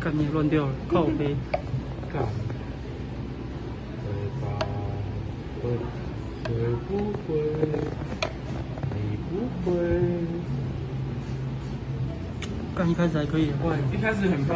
干你乱掉了，靠背，干。会吧？会？会不会？你不会？干一开始还可以，坏。一开始很棒。